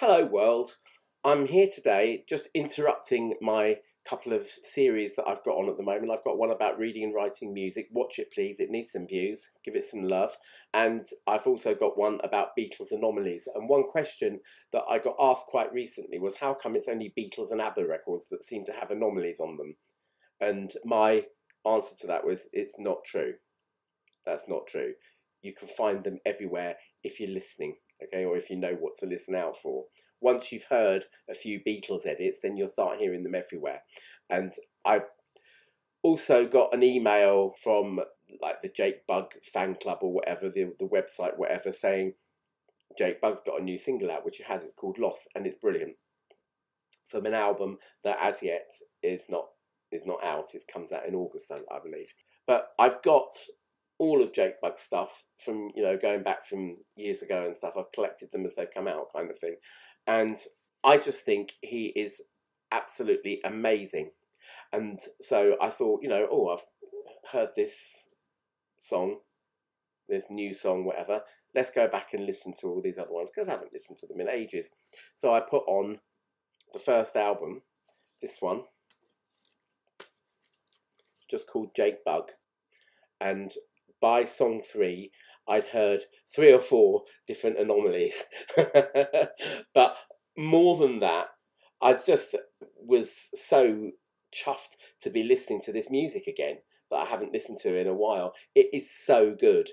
Hello world. I'm here today just interrupting my couple of series that I've got on at the moment. I've got one about reading and writing music. Watch it please. It needs some views. Give it some love. And I've also got one about Beatles anomalies. And one question that I got asked quite recently was how come it's only Beatles and ABBA records that seem to have anomalies on them? And my answer to that was it's not true. That's not true. You can find them everywhere if you're listening okay, or if you know what to listen out for. Once you've heard a few Beatles edits, then you'll start hearing them everywhere. And I also got an email from like the Jake Bugg fan club or whatever, the, the website, whatever, saying Jake Bugg's got a new single out, which he has. It's called Lost, and it's brilliant. From an album that as yet is not is not out. It comes out in August, I believe. But I've got all of Jake Bugg's stuff from you know going back from years ago and stuff. I've collected them as they've come out, kind of thing, and I just think he is absolutely amazing. And so I thought, you know, oh, I've heard this song, this new song, whatever. Let's go back and listen to all these other ones because I haven't listened to them in ages. So I put on the first album, this one, just called Jake Bugg. and by song three, I'd heard three or four different anomalies. but more than that, I just was so chuffed to be listening to this music again that I haven't listened to in a while. It is so good.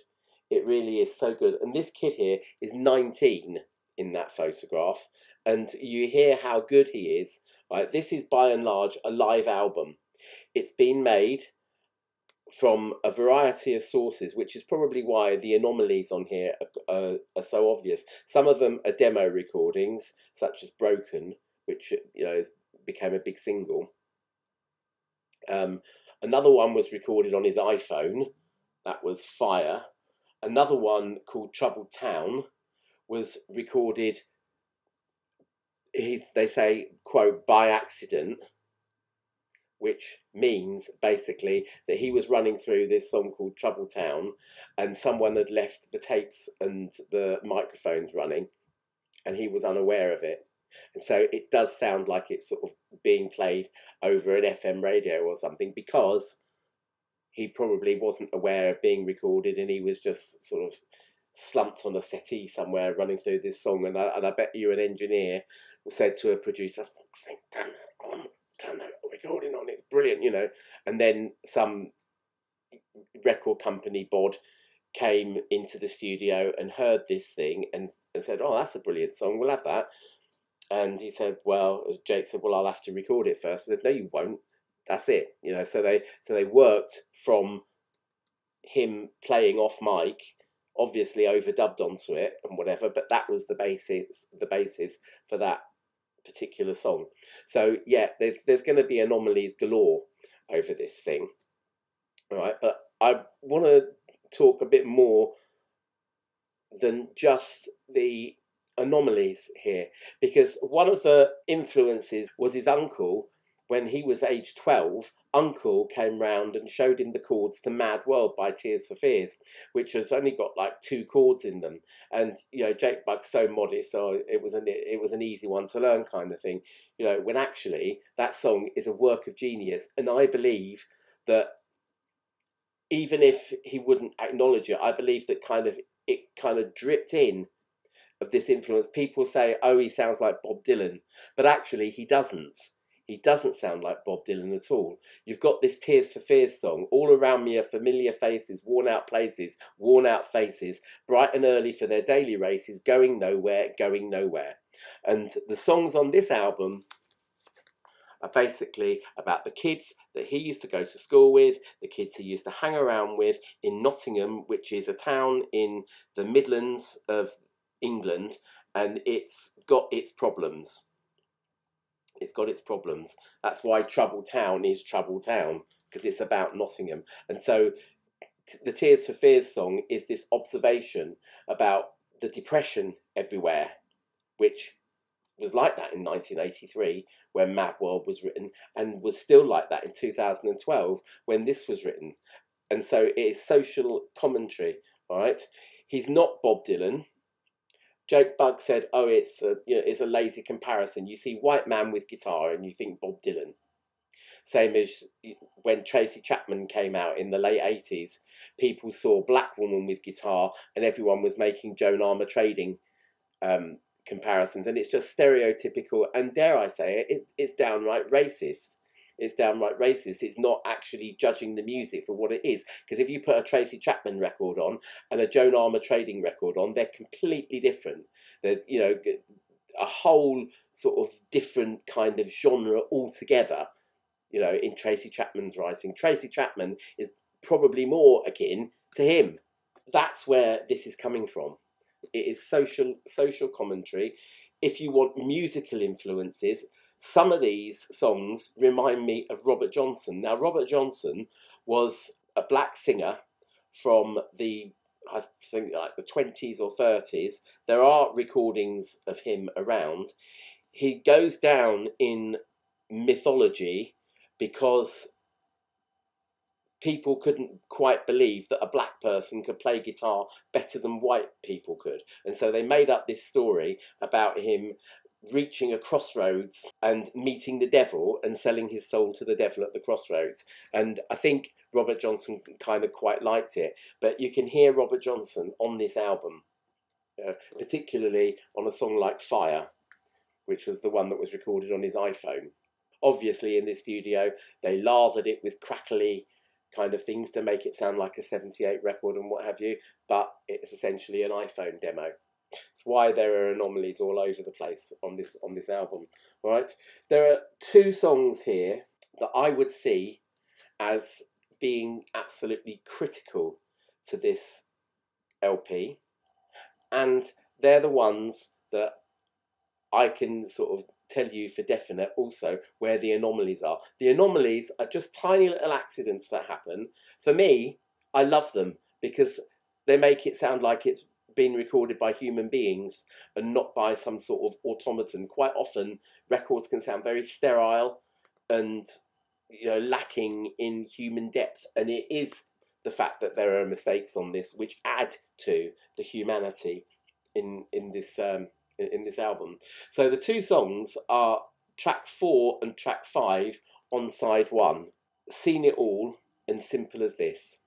It really is so good. And this kid here is 19 in that photograph. And you hear how good he is. Right? This is by and large a live album. It's been made from a variety of sources, which is probably why the anomalies on here are, are, are, so obvious. Some of them are demo recordings, such as Broken, which you know became a big single. Um, another one was recorded on his iPhone, that was Fire. Another one called Troubled Town was recorded. He's, they say, quote, by accident which means basically that he was running through this song called Trouble Town and someone had left the tapes and the microphones running and he was unaware of it. And so it does sound like it's sort of being played over an FM radio or something because he probably wasn't aware of being recorded and he was just sort of slumped on a settee somewhere running through this song. And I, and I bet you an engineer said to a producer, turn that on, turn that recording on, it's brilliant, you know. And then some record company bod came into the studio and heard this thing and, and said, Oh, that's a brilliant song, we'll have that. And he said, Well, Jake said, Well, I'll have to record it first. I said, No, you won't. That's it. You know, so they so they worked from him playing off mic, obviously overdubbed onto it and whatever, but that was the basis the basis for that particular song. So yeah, there's there's going to be anomalies galore over this thing. All right, but I want to talk a bit more than just the anomalies here because one of the influences was his uncle when he was age 12 uncle came round and showed him the chords to Mad World by Tears for Fears, which has only got like two chords in them. And you know, Jake Bugg's so modest, so it was an it was an easy one to learn kind of thing. You know, when actually that song is a work of genius, and I believe that even if he wouldn't acknowledge it, I believe that kind of it kind of dripped in of this influence. People say, "Oh, he sounds like Bob Dylan," but actually he doesn't he doesn't sound like Bob Dylan at all. You've got this Tears for Fears song. All around me are familiar faces, worn out places, worn out faces, bright and early for their daily races, going nowhere, going nowhere. And the songs on this album are basically about the kids that he used to go to school with, the kids he used to hang around with in Nottingham, which is a town in the Midlands of England, and it's got its problems. It's got its problems. That's why Trouble Town is Trouble Town because it's about Nottingham. And so the Tears for Fears song is this observation about the depression everywhere, which was like that in 1983 when Mad World was written and was still like that in 2012 when this was written. And so it is social commentary, all right? He's not Bob Dylan, Jake Bugg said, "Oh, it's a you know, it's a lazy comparison. You see white man with guitar and you think Bob Dylan." Same as when Tracy Chapman came out in the late eighties, people saw black woman with guitar and everyone was making Joan Armatrading um, comparisons, and it's just stereotypical and dare I say it it's downright racist it's downright racist. It's not actually judging the music for what it is. Because if you put a Tracy Chapman record on and a Joan Armatrading record on, they're completely different. There's, you know, a whole sort of different kind of genre altogether, you know, in Tracy Chapman's writing. Tracy Chapman is probably more akin to him. That's where this is coming from. It is social social commentary. If you want musical influences, some of these songs remind me of Robert Johnson. Now, Robert Johnson was a black singer from the I think like the 20s or 30s. There are recordings of him around. He goes down in mythology because people couldn't quite believe that a black person could play guitar better than white people could. And so they made up this story about him reaching a crossroads and meeting the devil and selling his soul to the devil at the crossroads. And I think Robert Johnson kind of quite liked it. But you can hear Robert Johnson on this album, uh, particularly on a song like Fire, which was the one that was recorded on his iPhone. Obviously, in this studio, they lathered it with crackly kind of things to make it sound like a 78 record and what have you, but it's essentially an iPhone demo. It's why there are anomalies all over the place on this on this album. Right, there are two songs here that I would see as being absolutely critical to this LP, and they're the ones that I can sort of tell you for definite also where the anomalies are. The anomalies are just tiny little accidents that happen. For me, I love them because they make it sound like it's being recorded by human beings and not by some sort of automaton. Quite often, records can sound very sterile and you know lacking in human depth, and it is the fact that there are mistakes on this which add to the humanity in in this um, in, in this album. So the two songs are track four and track five on side one. Seen it all and simple as this.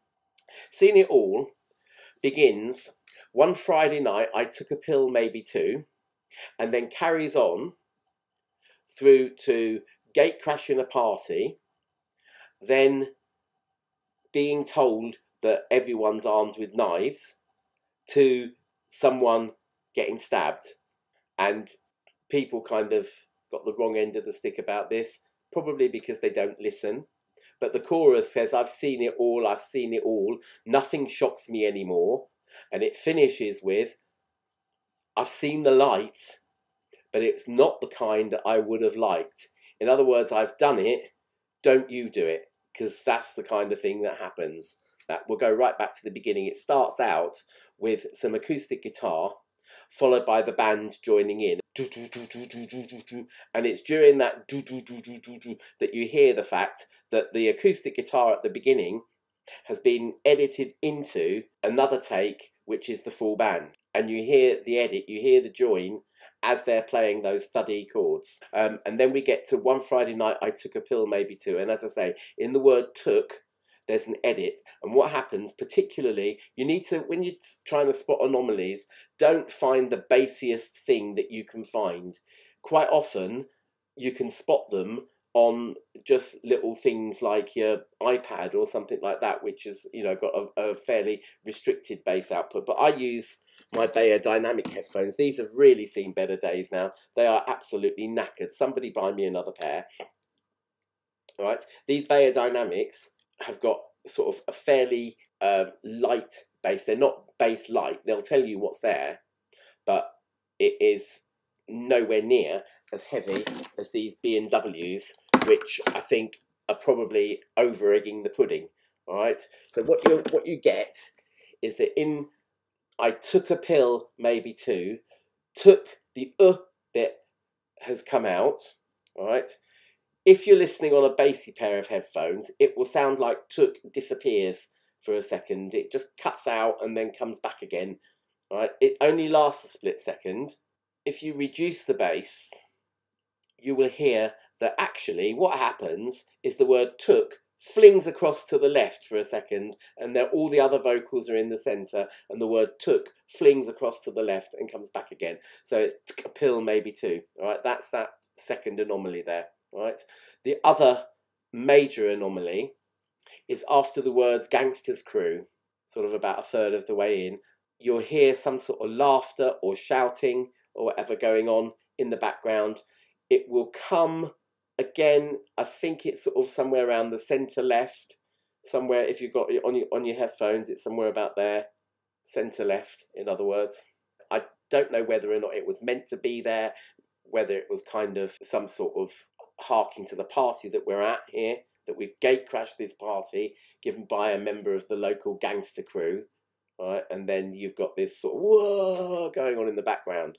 Seen it all begins one Friday night, I took a pill, maybe two, and then carries on through to gate crashing a party, then being told that everyone's armed with knives, to someone getting stabbed. And people kind of got the wrong end of the stick about this, probably because they don't listen. But the chorus says, I've seen it all, I've seen it all, nothing shocks me anymore. And it finishes with, I've seen the light, but it's not the kind that I would have liked. In other words, I've done it, don't you do it, because that's the kind of thing that happens. That we'll go right back to the beginning. It starts out with some acoustic guitar, followed by the band joining in. And it's during that that you hear the fact that the acoustic guitar at the beginning has been edited into another take, which is the full band. And you hear the edit, you hear the join as they're playing those thuddy chords. Um, and then we get to one Friday night, I took a pill, maybe two. And as I say, in the word took, there's an edit. And what happens, particularly, you need to, when you're trying to spot anomalies, don't find the basiest thing that you can find. Quite often, you can spot them on just little things like your iPad or something like that, which has you know got a, a fairly restricted bass output. But I use my Beyerdynamic headphones. These have really seen better days now. They are absolutely knackered. Somebody buy me another pair. All right, these Beyerdynamics have got sort of a fairly uh, light base. They're not base light. They'll tell you what's there, but it is nowhere near as heavy as these B&Ws, which I think are probably over egging the pudding. All right. So what you what you get is that in I took a pill, maybe two, took the uh bit has come out. All right. If you're listening on a bassy pair of headphones, it will sound like took disappears for a second. It just cuts out and then comes back again Right? It only lasts a split second. If you reduce the bass, you will hear that actually what happens is the word took flings across to the left for a second, and then all the other vocals are in the centre, and the word took flings across to the left and comes back again. So it's a pill maybe two. All right, that's that second anomaly there. Right. The other major anomaly is after the words gangsters crew, sort of about a third of the way in, you'll hear some sort of laughter or shouting or whatever going on in the background. It will come again, I think it's sort of somewhere around the centre left, somewhere if you've got it on your on your headphones, it's somewhere about there, centre left. In other words, I don't know whether or not it was meant to be there, whether it was kind of some sort of harking to the party that we're at here, that we've gate crashed this party given by a member of the local gangster crew, right? And then you've got this sort of whoa going on in the background.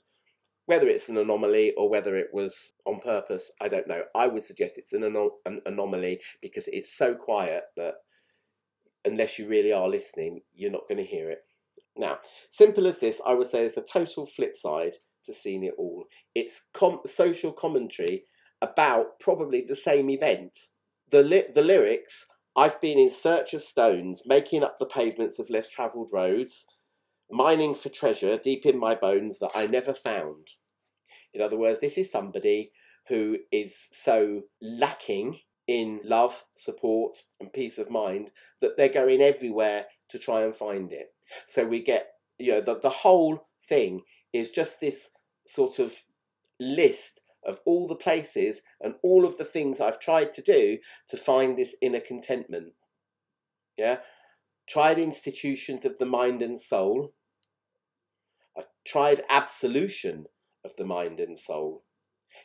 Whether it's an anomaly or whether it was on purpose, I don't know. I would suggest it's an, anom- an anomaly because it's so quiet that unless you really are listening, you're not going to hear it. Now, simple as this, I would say is the total flip side to seeing it all. It's com- social commentary about probably the same event. The, li- the lyrics I've been in search of stones, making up the pavements of less travelled roads, mining for treasure deep in my bones that I never found. In other words, this is somebody who is so lacking in love, support, and peace of mind that they're going everywhere to try and find it. So we get, you know, the, the whole thing is just this sort of list of all the places and all of the things I've tried to do to find this inner contentment. Yeah? Tried institutions of the mind and soul, I've tried absolution of the mind and soul.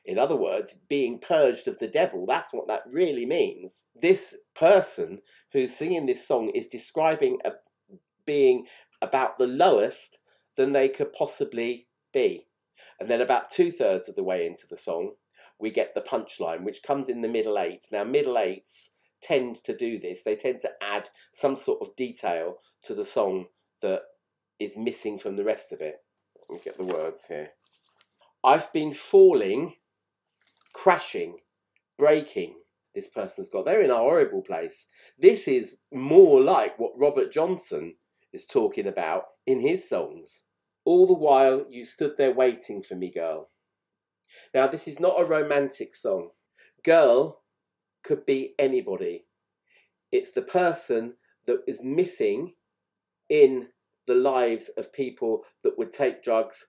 In other words, being purged of the devil. That's what that really means. This person who's singing this song is describing a being about the lowest than they could possibly be. And then about two thirds of the way into the song, we get the punchline, which comes in the middle eight. Now, middle eights tend to do this. They tend to add some sort of detail to the song that is missing from the rest of it. Let me get the words here. I've been falling, crashing, breaking. This person's got. They're in a horrible place. This is more like what Robert Johnson is talking about in his songs. All the while you stood there waiting for me, girl. Now, this is not a romantic song. Girl could be anybody. It's the person that is missing in the lives of people that would take drugs,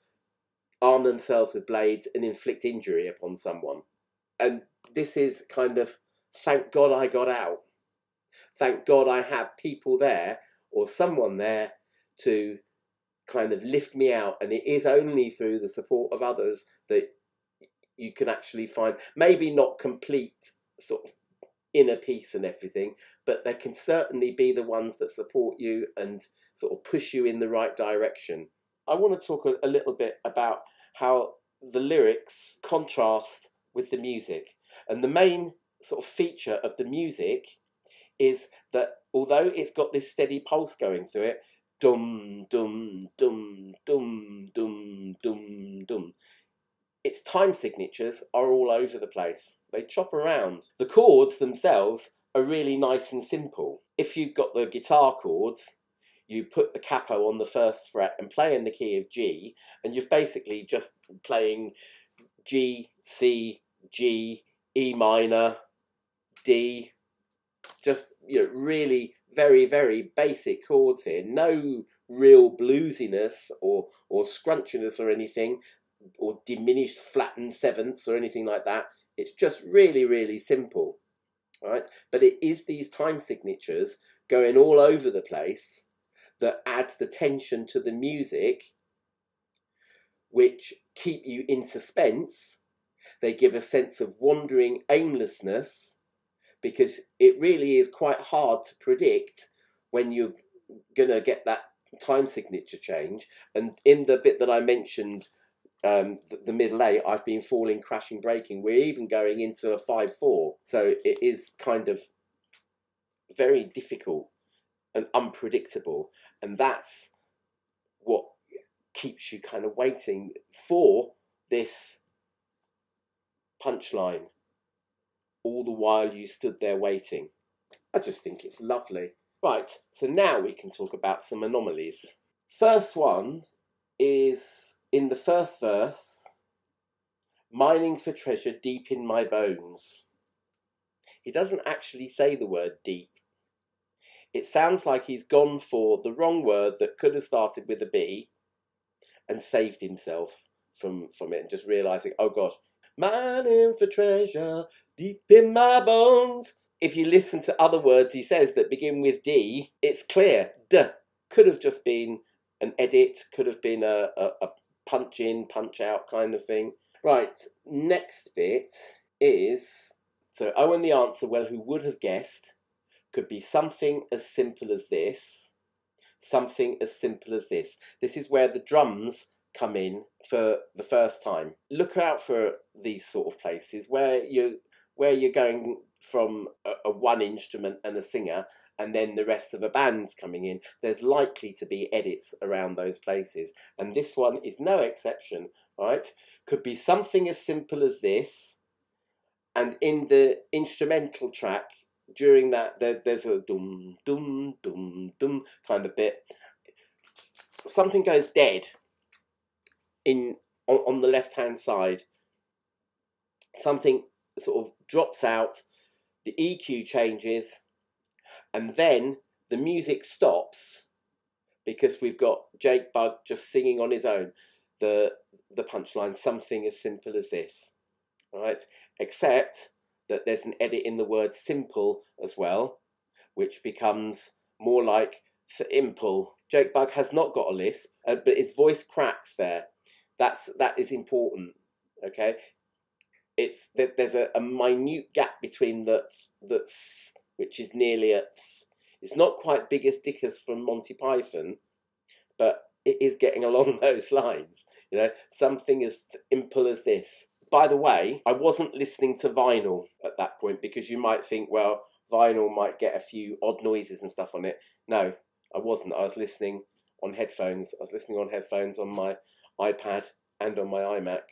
arm themselves with blades, and inflict injury upon someone. And this is kind of thank God I got out. Thank God I had people there or someone there to kind of lift me out. And it is only through the support of others that you can actually find maybe not complete sort of inner peace and everything, but they can certainly be the ones that support you and sort of push you in the right direction. I want to talk a, a little bit about how the lyrics contrast with the music. And the main sort of feature of the music is that although it's got this steady pulse going through it, dum dum dum dum dum dum dum, its time signatures are all over the place. They chop around. The chords themselves are really nice and simple. If you've got the guitar chords, you put the capo on the first fret and play in the key of G, and you're basically just playing G, C, G, E minor, D, just you know, really very, very basic chords here. No real bluesiness or or scrunchiness or anything or diminished flattened sevenths or anything like that. It's just really, really simple. Right? But it is these time signatures going all over the place that adds the tension to the music, which keep you in suspense. They give a sense of wandering aimlessness because it really is quite hard to predict when you're going to get that time signature change. And in the bit that I mentioned um, the, the, middle eight, I've been falling, crashing, breaking. We're even going into a 5 4. So it is kind of very difficult and unpredictable. And that's what keeps you kind of waiting for this punchline all the while you stood there waiting. I just think it's lovely. Right, so now we can talk about some anomalies. First one is in the first verse mining for treasure deep in my bones. He doesn't actually say the word deep. It sounds like he's gone for the wrong word that could have started with a B and saved himself from, from it and just realizing, oh gosh, mining for treasure deep in my bones. If you listen to other words he says that begin with D, it's clear. D could have just been an edit, could have been a, a, a punch in, punch out kind of thing. Right, next bit is so Owen the answer, well, who would have guessed, could be something as simple as this, something as simple as this. This is where the drums come in for the first time. Look out for these sort of places where you where you're going from a, a one instrument and a singer and then the rest of the band's coming in, there's likely to be edits around those places. And this one is no exception, right? Could be something as simple as this, and in the instrumental track, during that, there, there's a dum, dum, dum, dum kind of bit. Something goes dead in on, on the left hand side. Something sort of drops out, the EQ changes, and then the music stops because we've got Jake Bugg just singing on his own. The the punchline something as simple as this right? Except that there's an edit in the word simple as well which becomes more like for imple. Jake Bugg has not got a lisp uh, but his voice cracks there that's that is important okay it's that there's a, a minute gap between the the which is nearly a. It's not quite Biggus Dickus from Monty Python, but it is getting along those lines. You know, something as simple as this. By the way, I wasn't listening to vinyl at that point because you might think, well, vinyl might get a few odd noises and stuff on it. No, I wasn't. I was listening on headphones. I was listening on headphones on my iPad and on my iMac.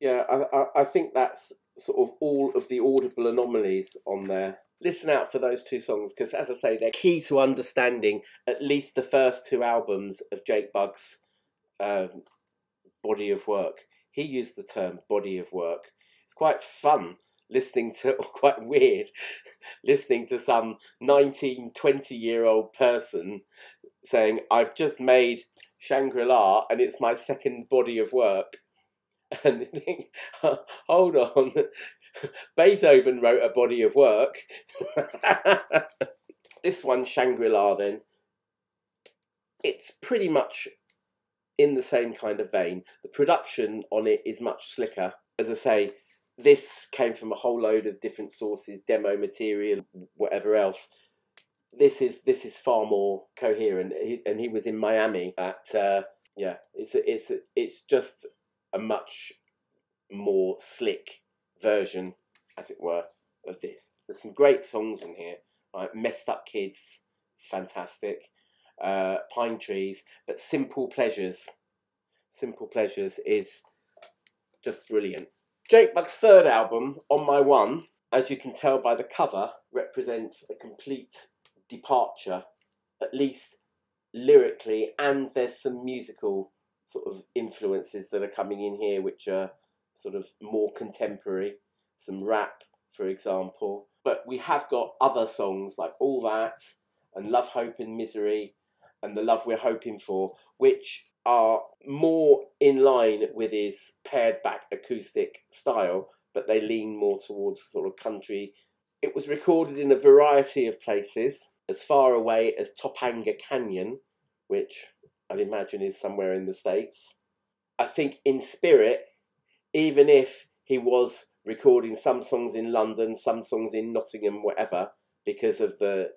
Yeah, I, I, I think that's sort of all of the audible anomalies on there. Listen out for those two songs because, as I say, they're key to understanding at least the first two albums of Jake Bugg's um, body of work. He used the term body of work. It's quite fun listening to, or quite weird, listening to some 19, 20 year old person saying, I've just made Shangri La and it's my second body of work and think, hold on, Beethoven wrote a body of work. this one, Shangri La, then, it's pretty much in the same kind of vein. The production on it is much slicker. As I say, this came from a whole load of different sources, demo material, whatever else. This is this is far more coherent, and he was in Miami at uh, yeah. It's it's it's just a much more slick version, as it were, of this. There's some great songs in here. Right? Messed Up Kids, it's fantastic. Uh, Pine Trees, but Simple Pleasures. Simple Pleasures is just brilliant. Jake Bugg's third album, On My One, as you can tell by the cover, represents a complete departure, at least lyrically, and there's some musical sort of influences that are coming in here, which are sort of more contemporary, some rap, for example. But we have got other songs like All That and Love, Hope and Misery and The Love We're Hoping For, which are more in line with his pared back acoustic style, but they lean more towards sort of country. It was recorded in a variety of places, as far away as Topanga Canyon, which I'd imagine is somewhere in the States. I think in spirit, even if he was recording some songs in London, some songs in Nottingham, whatever, because of the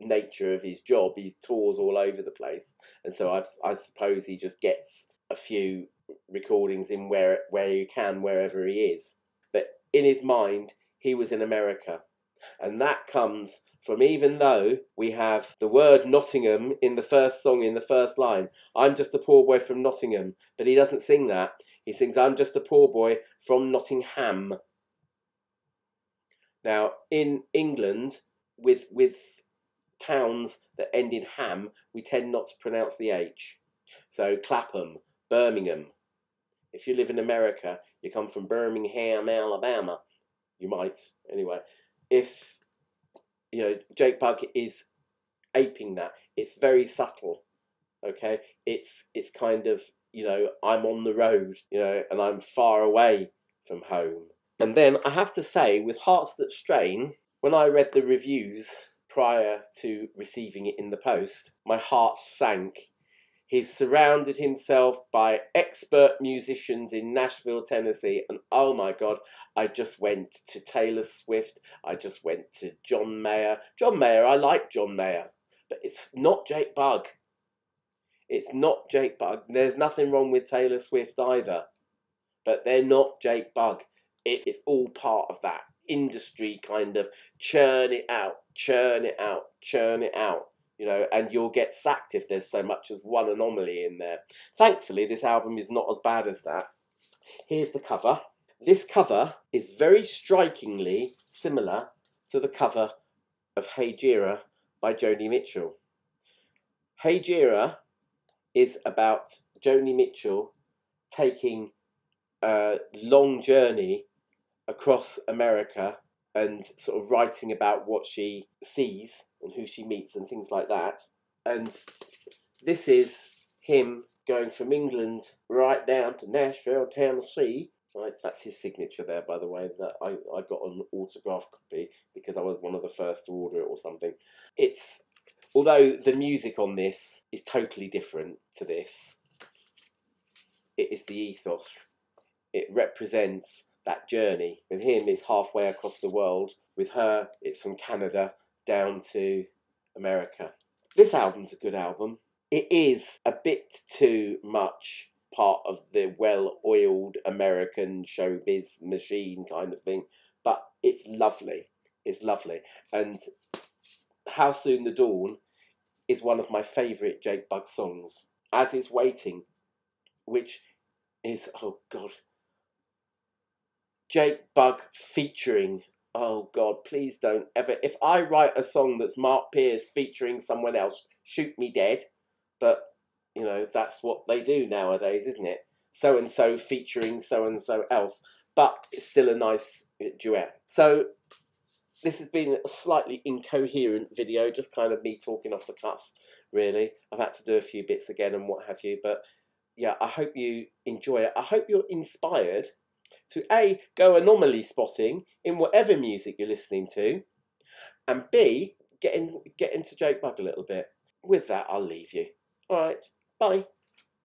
nature of his job, he tours all over the place, and so I, I suppose he just gets a few recordings in where where he can, wherever he is. But in his mind, he was in America, and that comes from even though we have the word Nottingham in the first song in the first line. I'm just a poor boy from Nottingham, but he doesn't sing that. He sings, I'm just a poor boy from Nottingham. Now, in England, with, with towns that end in ham, we tend not to pronounce the H. So Clapham, Birmingham. If you live in America, you come from Birmingham, Alabama. You might, anyway. If, you know, Jake Bugg is aping that, it's very subtle. Okay? It's it's kind of, you know, I'm on the road, you know, and I'm far away from home. And then I have to say, with Hearts That Strain, when I read the reviews prior to receiving it in the post, my heart sank. He's surrounded himself by expert musicians in Nashville, Tennessee, and oh my god, I just went to Taylor Swift, I just went to John Mayer. John Mayer, I like John Mayer, but it's not Jake Bugg. It's not Jake Bugg. There's nothing wrong with Taylor Swift either, but they're not Jake Bugg. It's all part of that industry kind of churn it out, churn it out, churn it out. You know, and you'll get sacked if there's so much as one anomaly in there. Thankfully, this album is not as bad as that. Here's the cover. This cover is very strikingly similar to the cover of Hejira by Joni Mitchell. Hejira is about Joni Mitchell taking a long journey across America and sort of writing about what she sees and who she meets and things like that. And this is him going from England right down to Nashville, Tennessee. Right, that's his signature there, by the way. That I, I got an autograph copy because I was one of the first to order it or something. It's although the music on this is totally different to this. It is the ethos. It represents that journey. With him, is halfway across the world. With her, it's from Canada down to America. This album's a good album. It is a bit too much part of the well oiled American showbiz machine kind of thing, but it's lovely. It's lovely. And How Soon the Dawn is one of my favourite Jake Bugg songs, as is Waiting, which is, oh God, Jake Bugg featuring. Oh God, please don't ever. If I write a song that's Mark Pierce featuring someone else, shoot me dead. But you know that's what they do nowadays, isn't it? So and so featuring so and so else, but it's still a nice uh, duet. So this has been a slightly incoherent video, just kind of me talking off the cuff. Really, I've had to do a few bits again and what have you, but yeah, I hope you enjoy it. I hope you're inspired to A, go anomaly spotting in whatever music you're listening to, and B, get, in, get into Jake Bugg a little bit. With that, I'll leave you. All right, bye.